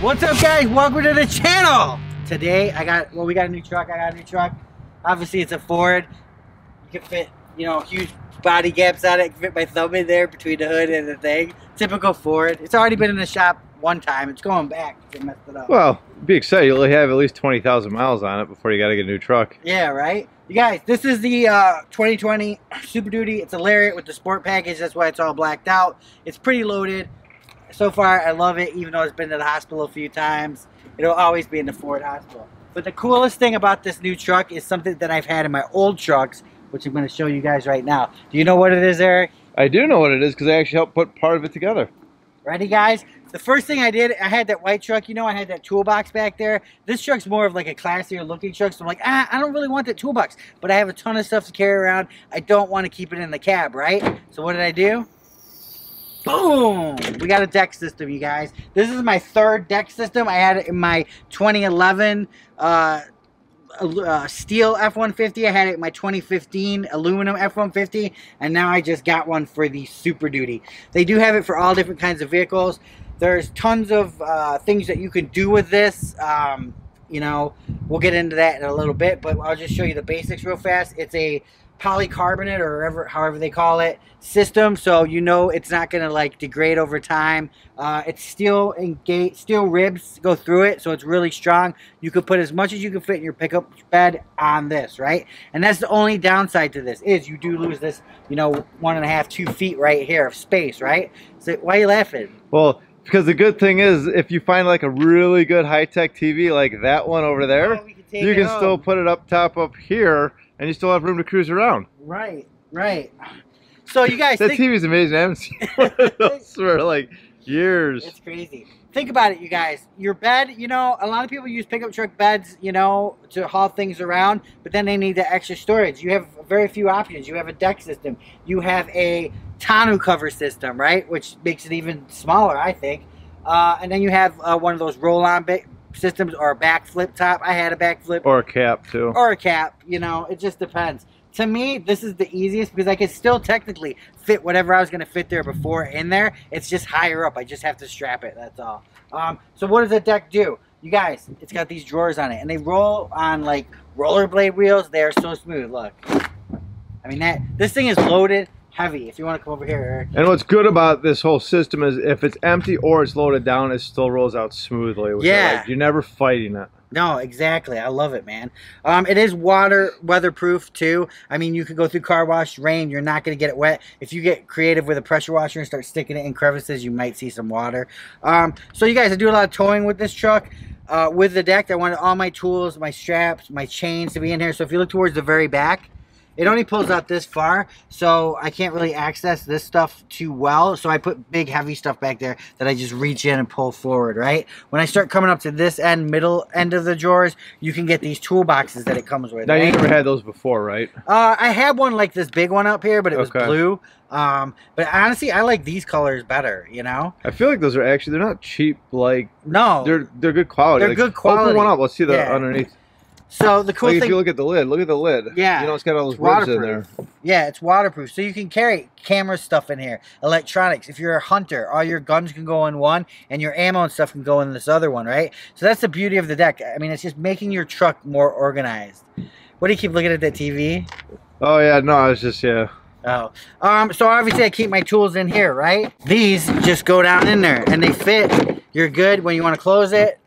What's up guys? Welcome to the channel! Today I got, well we got a new truck, I got a new truck. Obviously it's a Ford. You can fit, you know, huge body gaps on it. I can fit my thumb in there between the hood and the thing. Typical Ford. It's already been in the shop one time. It's going back. They messed it up. Well, be excited. You'll have at least 20,000 miles on it before you got to get a new truck. Yeah, right? You guys, this is the uh, 2020 Super Duty. It's a Lariat with the sport package. That's why it's all blacked out. It's pretty loaded so far, I love it, even though it's been to the hospital a few times. It'll always be in the Ford hospital. But the coolest thing about this new truck is something that I've had in my old trucks, which I'm going to show you guys right now. Do you know what it is, Eric? I do know what it is because I actually helped put part of it together. Ready, guys? The first thing I did, I had that white truck, you know, I had that toolbox back there. This truck's more of like a classier looking truck, so I'm like, ah, I don't really want that toolbox, but I have a ton of stuff to carry around. I don't want to keep it in the cab, right? So what did I do? Boom! We got a deck system, you guys. This is my third deck system. I had it in my 2011 uh, uh, steel F-150. I had it in my 2015 aluminum F-150. And now I just got one for the Super Duty. They do have it for all different kinds of vehicles. There's tons of uh, things that you can do with this. Um, you know, we'll get into that in a little bit. But I'll just show you the basics real fast. It's a polycarbonate or whatever, however they call it system. So you know it's not gonna like degrade over time. Uh, it's steel and gate steel ribs go through it so it's really strong. You could put as much as you can fit in your pickup bed on this right? And that's the only downside to this is you do lose this you know one and a half two feet right here of space right? So why are you laughing? Well because the good thing is if you find like a really good high-tech TV like that one over there oh, can you can home. still put it up top up here and you still have room to cruise around. Right, right. So you guys, that think, TV's amazing. I haven't seen one of those for like years. It's crazy. Think about it, you guys. Your bed, you know, a lot of people use pickup truck beds, you know, to haul things around, but then they need the extra storage. You have very few options. You have a deck system. You have a tonneau cover system, right, which makes it even smaller, I think. Uh, and then you have uh, one of those roll-on systems or a BAKFlip top. I had a BAKFlip. Or a cap too. Or a cap, you know, it just depends. To me, this is the easiest because I can still technically fit whatever I was going to fit there before in there. It's just higher up. I just have to strap it, that's all. Um, so what does the deck do? You guys, it's got these drawers on it and they roll on like rollerblade wheels. They are so smooth, look. I mean, that this thing is loaded heavy. If you want to come over here, Eric. And what's good about this whole system is if it's empty or it's loaded down, it still rolls out smoothly. yeah. Like, you're never fighting it. No, exactly. I love it, man. Um, it is water weatherproof too. I mean, you can go through car wash, rain. You're not going to get it wet. If you get creative with a pressure washer and start sticking it in crevices, you might see some water. Um, so you guys, I do a lot of towing with this truck. Uh, with the deck, I wanted all my tools, my straps, my chains to be in here. So if you look towards the very back, it only pulls out this far, so I can't really access this stuff too well. So I put big, heavy stuff back there that I just reach in and pull forward, right? When I start coming up to this end, middle end of the drawers, you can get these toolboxes that it comes with. Now, right? you never had those before, right? Uh, I had one like this big one up here, but it was okay. blue. Um, but honestly, I like these colors better. You know. I feel like those are actually they're not cheap. Like no, they're they're good quality. They're like, good quality. Open one up. Let's see the yeah. underneath. So the cool like thing, if you look at the lid, look at the lid. Yeah, you know it's got all those ribs in there. Yeah, it's waterproof, so you can carry camera stuff in here, electronics. If you're a hunter, all your guns can go in one, and your ammo and stuff can go in this other one, right? So that's the beauty of the deck. I mean, it's just making your truck more organized. What do you keep looking at that TV? Oh yeah, no, I was just yeah. Oh, um, so obviously I keep my tools in here, right? These just go down in there and they fit. You're good when you want to close it.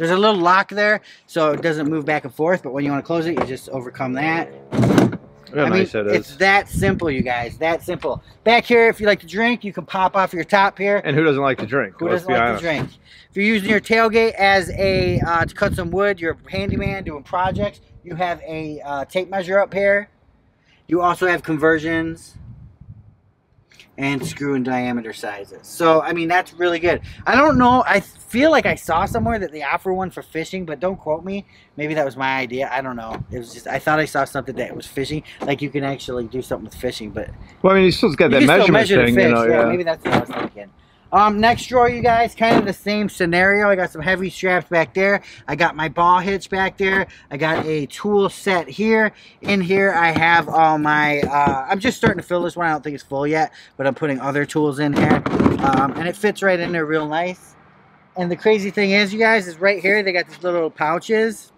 There's a little lock there, so it doesn't move back and forth, but when you want to close it, you just overcome that. I nice mean, it. It's that simple, you guys. That simple. Back here, if you like to drink, you can pop off your top here. And who doesn't like to drink? Who doesn't like honest. to drink? If you're using your tailgate as a uh, to cut some wood, you're a handyman doing projects. You have a uh, tape measure up here. You also have conversions and screw and diameter sizes. So, I mean, that's really good. I don't know. I feel like I saw somewhere that they offer one for fishing, but don't quote me. Maybe that was my idea. I don't know. It was just, I thought I saw something that was fishing. Like you can actually do something with fishing, but. Well, I mean, you still got that measurement thing, you know, yeah, yeah. Maybe that's what I was thinking. Um, next drawer, you guys, kind of the same scenario. I got some heavy straps back there. I got my ball hitch back there. I got a tool set here. In here, I have all my, uh, I'm just starting to fill this one. I don't think it's full yet, but I'm putting other tools in here. Um, and it fits right in there real nice. And the crazy thing is, you guys, is right here, they got these little pouches.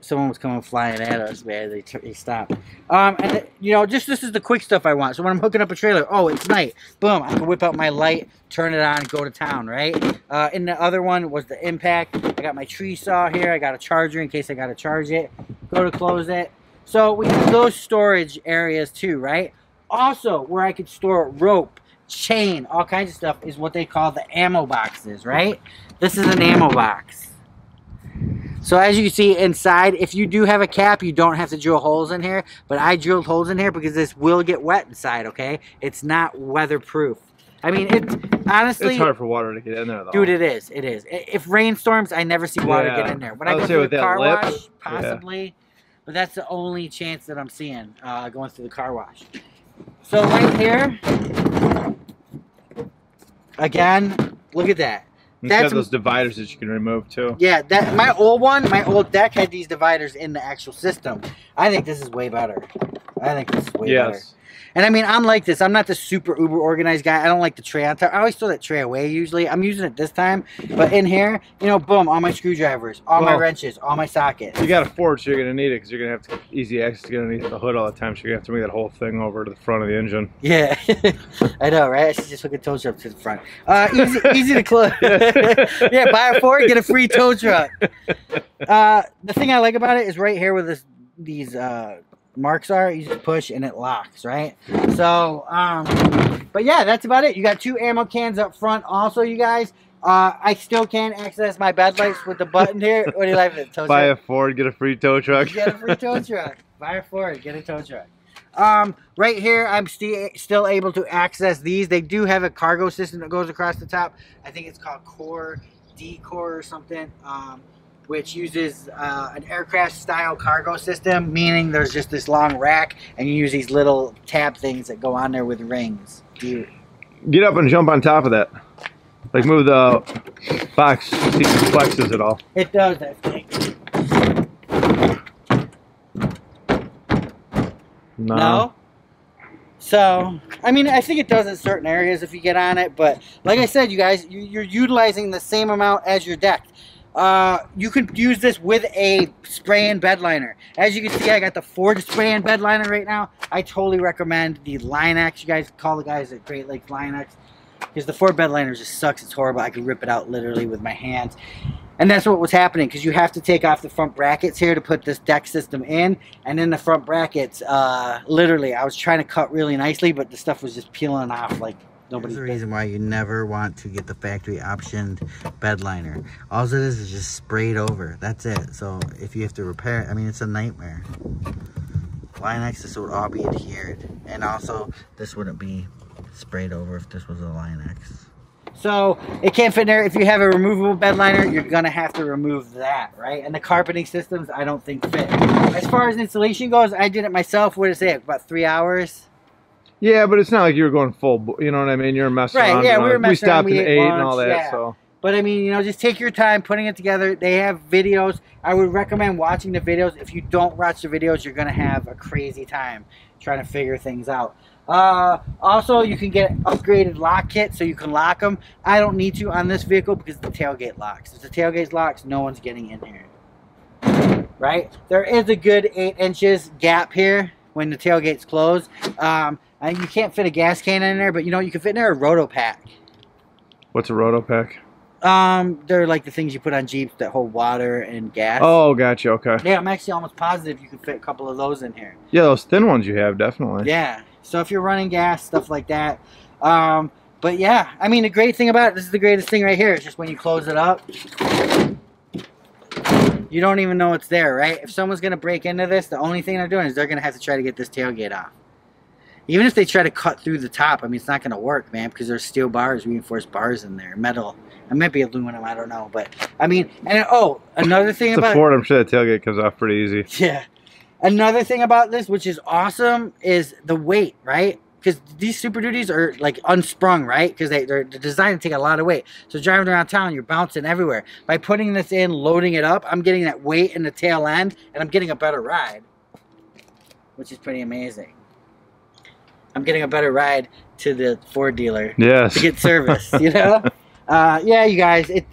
Someone was coming flying at us, man. They, they stopped. Um, and, you know, just this is the quick stuff I want. So when I'm hooking up a trailer, oh, it's night. Boom, I can whip out my light, turn it on, go to town, right? Uh, and the other one was the impact. I got my tree saw here. I got a charger in case I got to charge it. Go to close it. So we have those storage areas too, right? Also, where I could store rope, chain, all kinds of stuff is what they call the ammo boxes, right? This is an ammo box. So as you see inside, if you do have a cap, you don't have to drill holes in here. But I drilled holes in here because this will get wet inside, okay? It's not weatherproof. I mean, it's honestly... It's hard for water to get in there, though. Dude, it is. It is. If rainstorms, I never see water yeah. get in there. When I, I go through the car lip, wash, possibly. Yeah. But that's the only chance that I'm seeing uh, going through the car wash. So right here, again, look at that. It's That's those dividers that you can remove too. Yeah, that my old one, my old deck had these dividers in the actual system. I think this is way better. I think this is way yes. better. And I mean, I'm like this. I'm not the super uber organized guy. I don't like the tray on top. I always throw that tray away usually. I'm using it this time. But in here, you know, boom, all my screwdrivers, all well, my wrenches, all my sockets. You got a Ford, so you're going to need it because you're going to have to easy access to get underneath the hood all the time. So you're going to have to move that whole thing over to the front of the engine. Yeah. I know, right? I should just hook a tow truck to the front. Uh, easy, easy to close. yeah, buy a Ford, get a free tow truck. Uh, the thing I like about it is right here with this these uh, marks are, you just push and it locks, right? So, um, but yeah, that's about it. You got two ammo cans up front. Also, you guys, uh, I still can't access my bed lights with the button here. What do you like with it? Tow Buy truck? a Ford, get a free tow truck. Get a free tow truck. Buy a Ford, get a tow truck. Um, right here, I'm st still able to access these. They do have a cargo system that goes across the top. I think it's called Core, D-Core or something. Um, which uses uh, an aircraft style cargo system, meaning there's just this long rack and you use these little tab things that go on there with rings. You... Get up and jump on top of that. Like move the box, see if it flexes at all. It does, I think. No. no? So, I mean, I think it does in certain areas if you get on it, but like I said, you guys, you're utilizing the same amount as your deck. Uh, you can use this with a spray and bed liner. As you can see, I got the Ford spray and bed liner right now. I totally recommend the Line-X. You guys call the guys at Great Lakes Line-X. Because the Ford bed liner just sucks. It's horrible. I can rip it out literally with my hands. And that's what was happening because you have to take off the front brackets here to put this deck system in. And in the front brackets, uh, literally, I was trying to cut really nicely, but the stuff was just peeling off like Nobody's the reason why you never want to get the factory optioned bed liner. All it is is just sprayed over. That's it. So if you have to repair it, I mean, it's a nightmare. Line-X, this would all be adhered. And also, this wouldn't be sprayed over if this was a Line-X. So it can't fit in there. If you have a removable bed liner, you're going to have to remove that, right? And the carpeting systems, I don't think fit. As far as installation goes, I did it myself. What did it say? About three hours? Yeah, but it's not like you were going full. You know what I mean? You're messing right, around. Yeah, we were messing We stopped around, at eight lunch, and all that. Yeah. So. But I mean, you know, just take your time putting it together. They have videos. I would recommend watching the videos. If you don't watch the videos, you're gonna have a crazy time trying to figure things out. Uh, also, you can get upgraded lock kit so you can lock them. I don't need to on this vehicle because the tailgate locks. If the tailgate locks, no one's getting in here. Right? There is a good eight inches gap here when the tailgate's closed. Um, and you can't fit a gas can in there, but you know you can fit in there a RotopaX. What's a RotopaX? Um, they're like the things you put on Jeeps that hold water and gas. Oh, gotcha. Okay. Yeah, I'm actually almost positive you can fit a couple of those in here. Yeah, those thin ones you have definitely. Yeah. So if you're running gas, stuff like that. Um, but yeah, I mean the great thing about it, this is the greatest thing right here. Is just when you close it up, you don't even know it's there, right? If someone's gonna break into this, the only thing they're doing is they're gonna have to try to get this tailgate off. Even if they try to cut through the top, I mean, it's not going to work, man, because there's steel bars, reinforced bars in there, metal. It might be aluminum, I don't know. But, I mean, and oh, another thing about... a Ford, I'm sure the tailgate comes off pretty easy. Yeah. Another thing about this, which is awesome, is the weight, right? Because these Super Duties are, like, unsprung, right? Because they, they're designed to take a lot of weight. So driving around town, you're bouncing everywhere. By putting this in, loading it up, I'm getting that weight in the tail end, and I'm getting a better ride. Which is pretty amazing. I'm getting a better ride to the Ford dealer. Yes. To get service, you know? Uh, yeah, you guys. It.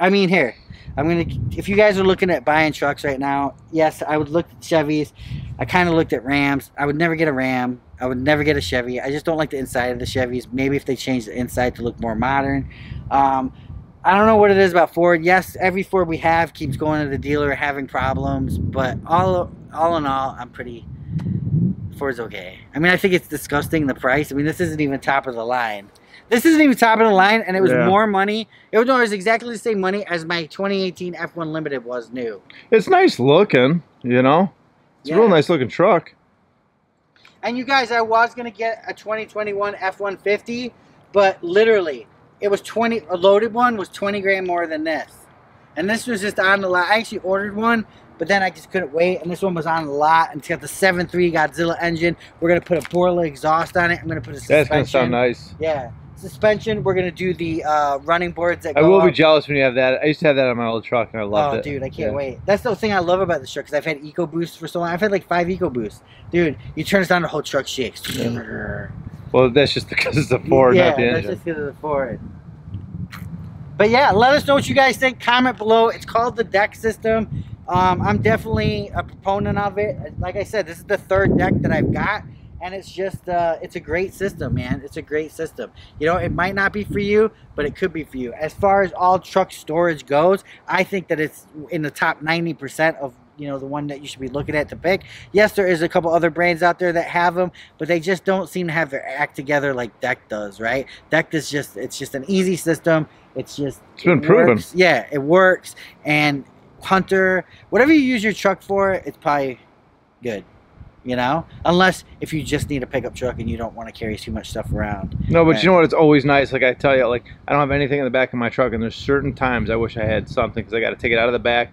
I mean, here. I'm gonna. If you guys are looking at buying trucks right now, yes, I would look at Chevys. I kind of looked at Rams. I would never get a Ram. I would never get a Chevy. I just don't like the inside of the Chevys. Maybe if they change the inside to look more modern. Um, I don't know what it is about Ford. Yes, every Ford we have keeps going to the dealer having problems, but all all in all, I'm pretty Ford's okay. I mean, I think it's disgusting the price. I mean, this isn't even top of the line. This isn't even top of the line, and it was yeah. more money. It was, no, it was exactly the same money as my 2018 F1 Limited was new. It's nice looking, you know. It's yeah. a real nice looking truck. And you guys, I was gonna get a 2021 F150, but literally, it was 20. A loaded one was 20 grand more than this, and this was just on the lot. I actually ordered one but then I just couldn't wait. And this one was on the lot. And it's got the 7.3 Godzilla engine. We're going to put a Borla exhaust on it. I'm going to put a suspension. That's going to sound nice. Yeah. Suspension. We're going to do the uh, running boards that I will up. be jealous when you have that. I used to have that on my old truck and I loved oh, it. dude, I can't yeah. wait. That's the thing I love about this truck because I've had EcoBoost for so long. I've had like five EcoBoosts. Dude, you turn this on, the whole truck shakes. well, that's just because it's a Ford, yeah, not the engine. that's just because of the Ford. But yeah, let us know what you guys think. Comment below. It's called the deck system. Um, I'm definitely a proponent of it. Like I said, this is the third deck that I've got, and it's just uh, it's a great system, man. It's a great system. You know, it might not be for you, but it could be for you. As far as all truck storage goes, I think that it's in the top 90% of you know the one that you should be looking at to pick. Yes, there is a couple other brands out there that have them, but they just don't seem to have their act together like DECKED does, right? DECKED is just it's just an easy system. It's just it's been it proven. Yeah, it works, and hunter, whatever you use your truck for, it's probably good. You know, unless if you just need a pickup truck and you don't want to carry too much stuff around. No, but and, you know what? It's always nice. Like I tell you, like I don't have anything in the back of my truck, and there's certain times I wish I had something because I got to take it out of the back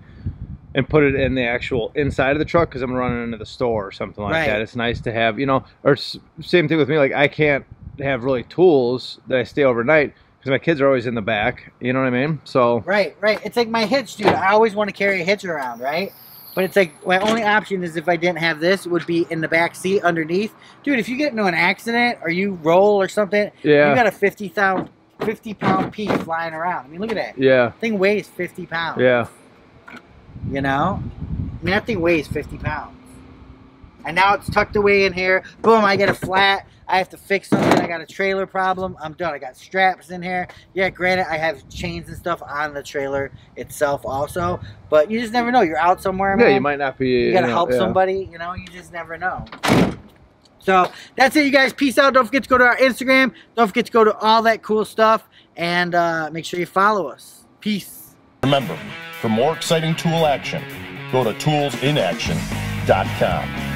and put it in the actual inside of the truck because I'm running into the store or something like right. that. It's nice to have, you know, or same thing with me. Like I can't have really tools that I stay overnight because my kids are always in the back. You know what I mean? So right, right. It's like my hitch, dude. I always want to carry a hitch around, right? But it's like my only option is if I didn't have this it would be in the back seat underneath, dude. If you get into an accident or you roll or something, yeah, you got a fifty thousand. 50 pound piece flying around. I mean, look at that. Yeah. thing weighs 50 pounds. Yeah. You know? I mean, that thing weighs 50 pounds. And now it's tucked away in here. Boom, I get a flat. I have to fix something. I got a trailer problem. I'm done. I got straps in here. Yeah, granted, I have chains and stuff on the trailer itself also. But you just never know. You're out somewhere, man. Yeah, you might not be. You got to help yeah. somebody. You know, you just never know. So that's it, you guys. Peace out. Don't forget to go to our Instagram. Don't forget to go to all that cool stuff. And uh, make sure you follow us. Peace. Remember, for more exciting tool action, go to toolsinaction.com.